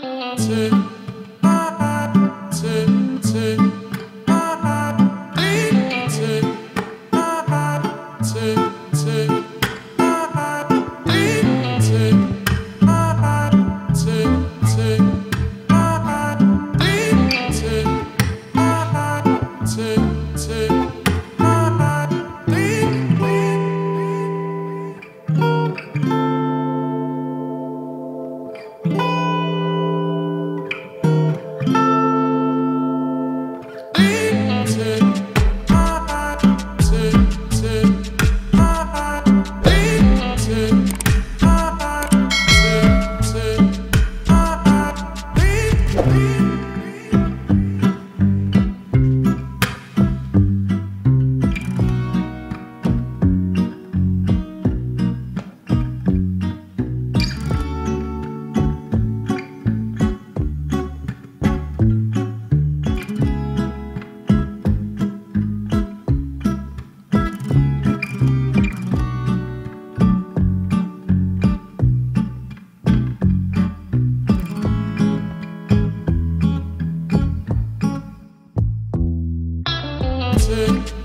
take take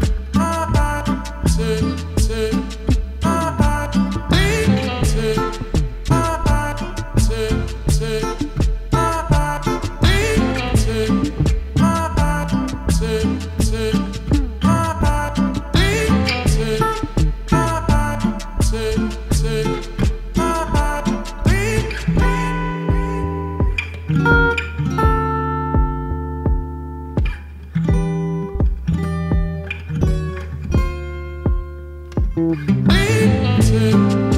Waiting